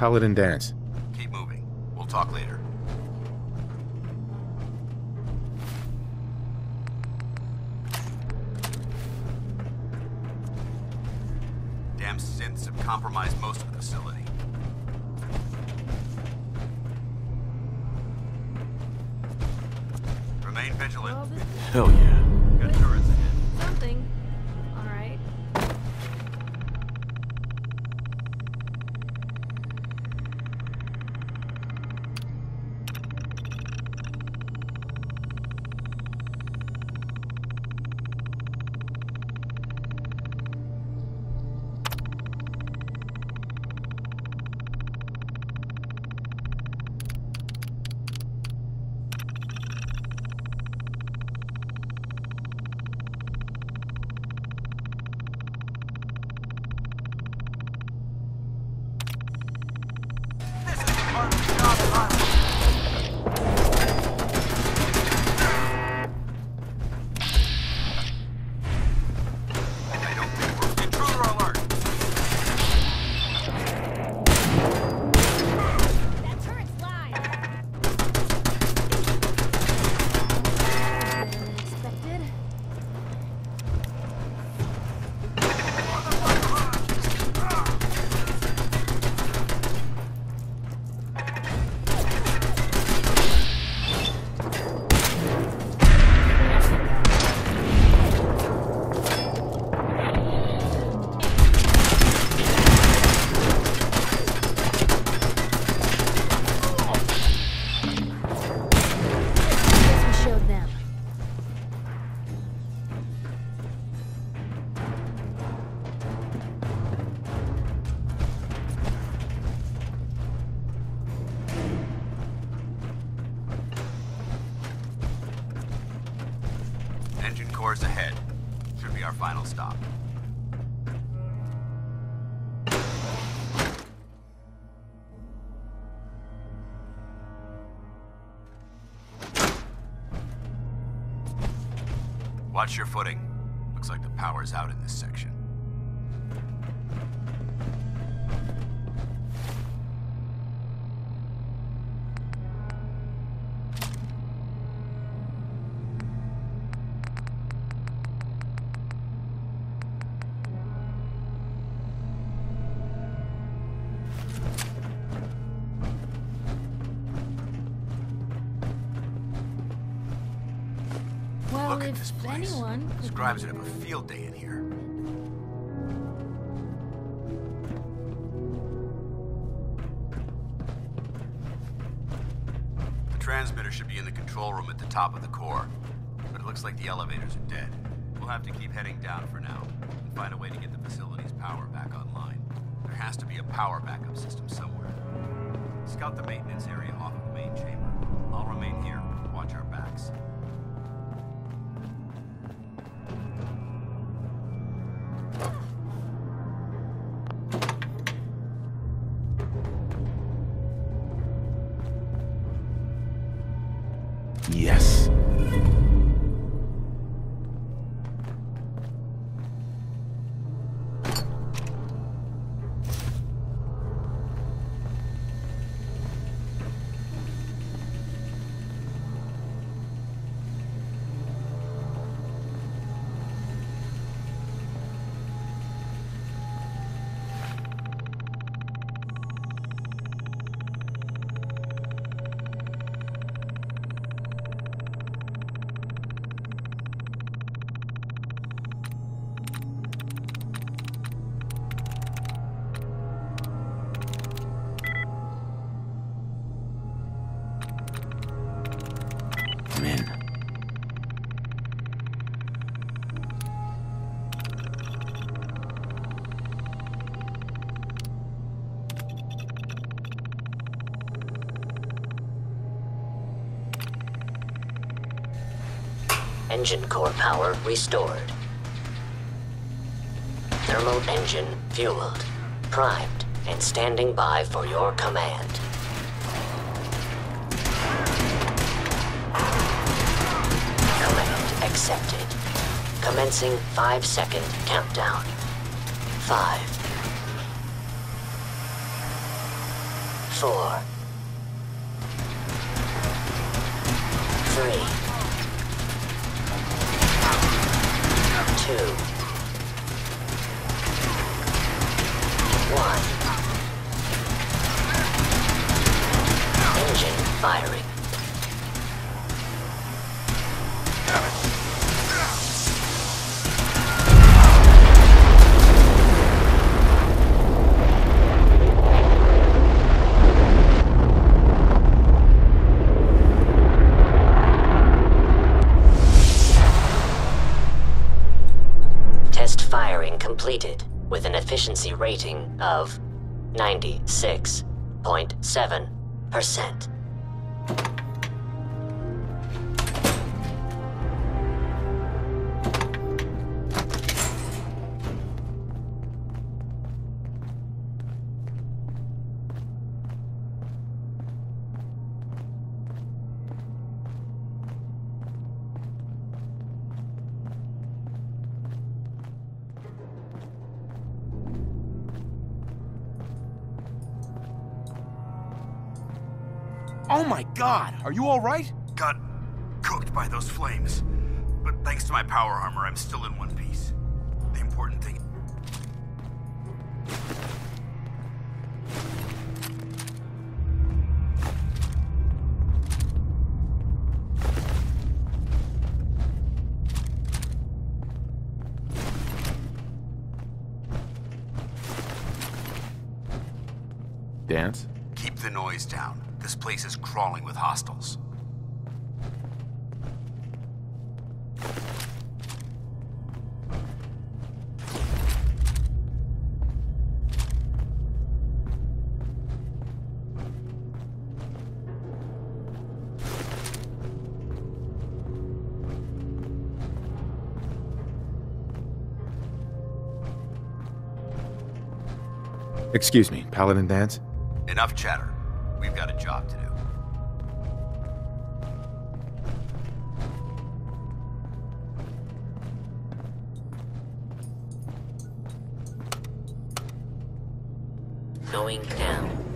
Paladin Danse. Keep moving. We'll talk later. Damn synths have compromised most of the facility. Remain vigilant. Well, this is Hell yeah. Watch your footing. Looks like the power's out in this section. If at this place. Scribes would have a field day in here. The transmitter should be in the control room at the top of the core, but it looks like the elevators are dead. We'll have to keep heading down for now and find a way to get the facility's power back online. There has to be a power backup system somewhere. Scout the maintenance area off of the main chamber. I'll remain here watch our backs. Engine core power restored. Thermal engine fueled, primed, and standing by for your command. Command accepted. Commencing five second countdown. Five, four, three, two, completed with an efficiency rating of 96.7%. Oh my god! Are you alright? Got cooked by those flames. But thanks to my power armor, I'm still in one piece. The important thing. Danse? Keep the noise down. This place is crawling with hostiles. Excuse me, Paladin Danse? Enough chatter. Got a job to do. Going down.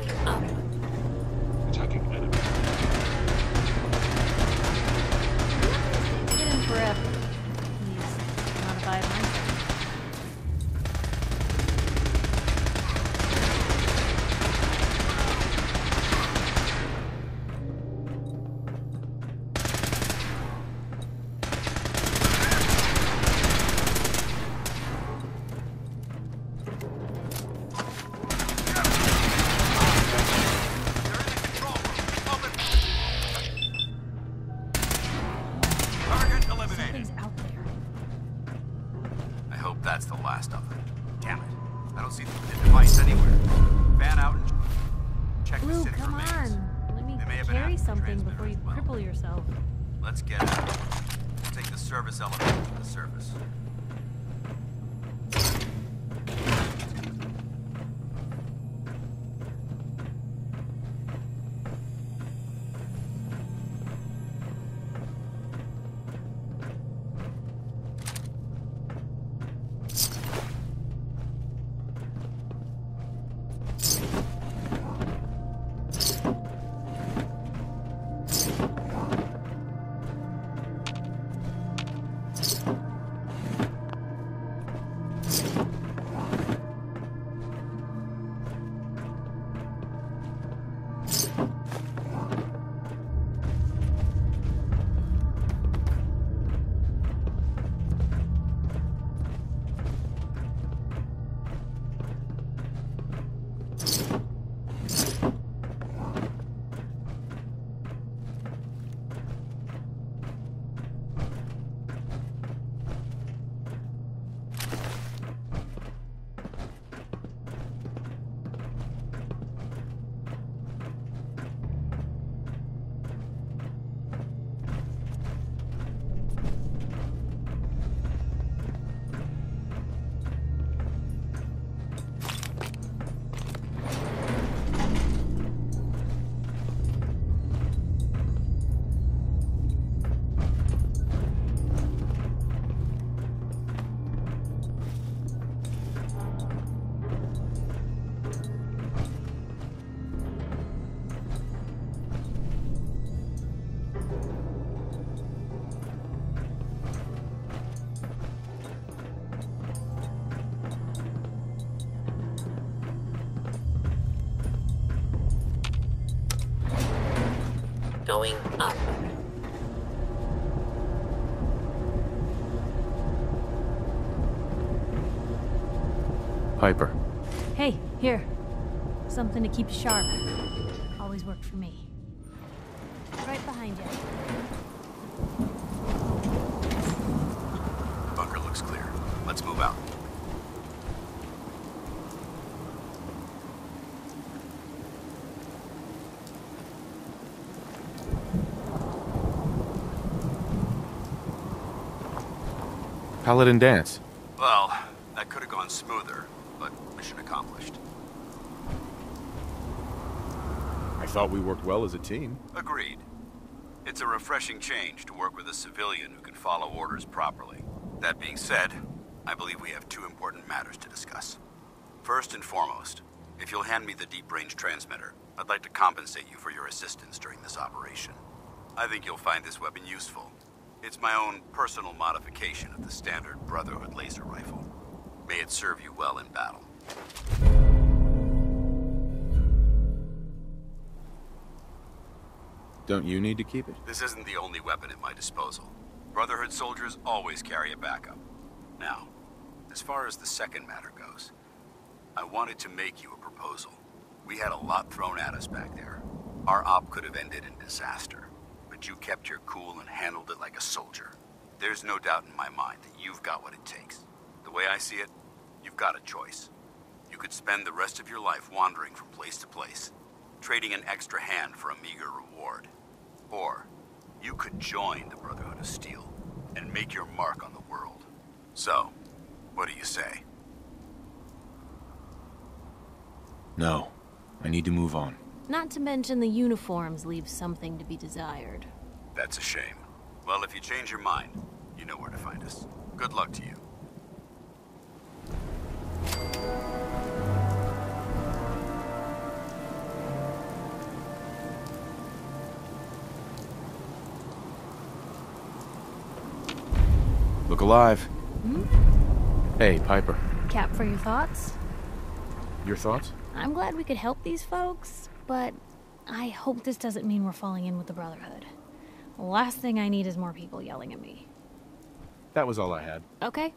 Up. Carry something before you well. cripple yourself. Let's get out. We'll take the service elevator to the surface. Going up. Piper. Hey, here. Something to keep sharp. Always worked for me. Right behind you. Bunker looks clear. Let's move out. Paladin Danse. Well, that could have gone smoother, but mission accomplished. I thought we worked well as a team. Agreed. It's a refreshing change to work with a civilian who can follow orders properly. That being said, I believe we have two important matters to discuss. First and foremost, if you'll hand me the deep range transmitter, I'd like to compensate you for your assistance during this operation. I think you'll find this weapon useful. It's my own personal modification of the standard Brotherhood laser rifle. May it serve you well in battle. Don't you need to keep it? This isn't the only weapon at my disposal. Brotherhood soldiers always carry a backup. Now, as far as the second matter goes, I wanted to make you a proposal. We had a lot thrown at us back there. Our op could have ended in disaster, but you kept your cool and handled it like a soldier. There's no doubt in my mind that you've got what it takes. The way I see it, you've got a choice. You could spend the rest of your life wandering from place to place, trading an extra hand for a meager reward. Or you could join the Brotherhood of Steel and make your mark on the world. So, what do you say? No. I need to move on. Not to mention the uniforms leave something to be desired. That's a shame. Well, if you change your mind, you know where to find us. Good luck to you. Look alive. Hmm? Hey, Piper. Cap for your thoughts? Your thoughts? I'm glad we could help these folks, but I hope this doesn't mean we're falling in with the Brotherhood. Last thing I need is more people yelling at me. That was all I had. Okay,